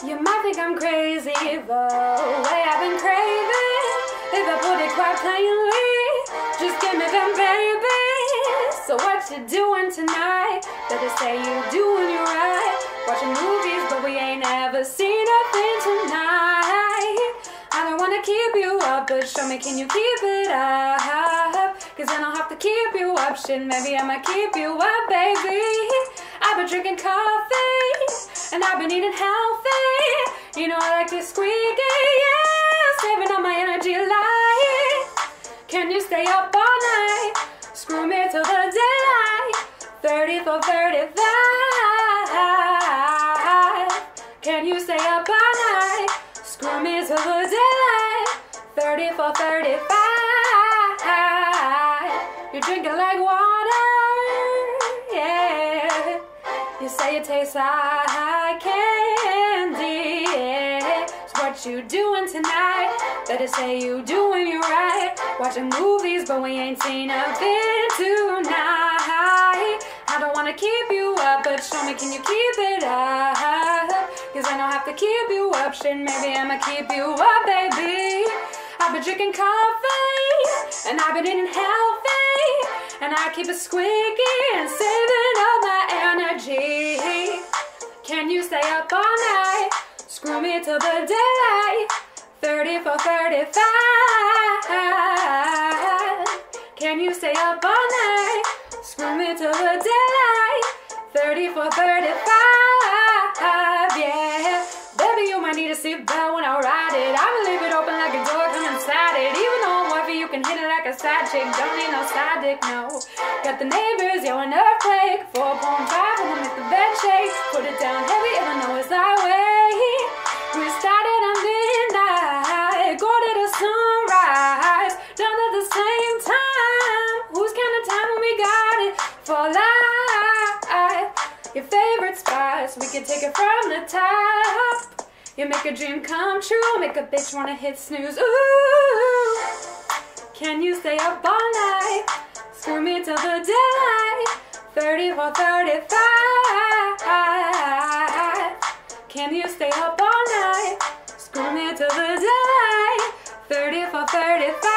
You might think I'm crazy the way I've been craving. If I put it quite plainly, just give me them babies. So what you doing tonight? Better say you're doing you right. Watching movies, but we ain't ever seen a nothing tonight. I don't wanna keep you up, but show me can you keep it up? Cause then I'll have to keep you up. Shit, maybe I'ma keep you up, baby. I've been drinking coffee, and I've been eating healthy. You know I like to squeaky, yeah. Saving all my energy light. Can you stay up all night? Screw me till the daylight. 30 for 35. Can you stay up all night? Screw me till the daylight. 30 for 35. You're drinking like water. Yeah. You say it tastes like you doing tonight? Better say you doing you right. Watching movies, but we ain't seen a nothing tonight. I don't wanna keep you up, but show me can you keep it up? Cause I don't have to keep you up, shit. Maybe I'ma keep you up, baby. I've been drinking coffee, and I've been eating healthy, and I keep it squeaky and saving all my energy. Can you stay up all night? Screw me till the. 30 for 35. Can you stay up all night? Screw me till the. 30 for 35. Yeah. Baby, you might need a seatbelt when I ride it. I'ma leave it open like a door, come inside it. Even though I'm wifey, you can hit it like a side chick. Don't need no side dick, no. Got the neighbors, yo, an earthquake. 4.5 when I make the for life. Your favorite spots, we can take it from the top. You make a dream come true, make a bitch wanna hit snooze. Ooh, can you stay up all night? Screw me till the daylight. 34, 35. Can you stay up all night? Screw me till the daylight. 34, 35.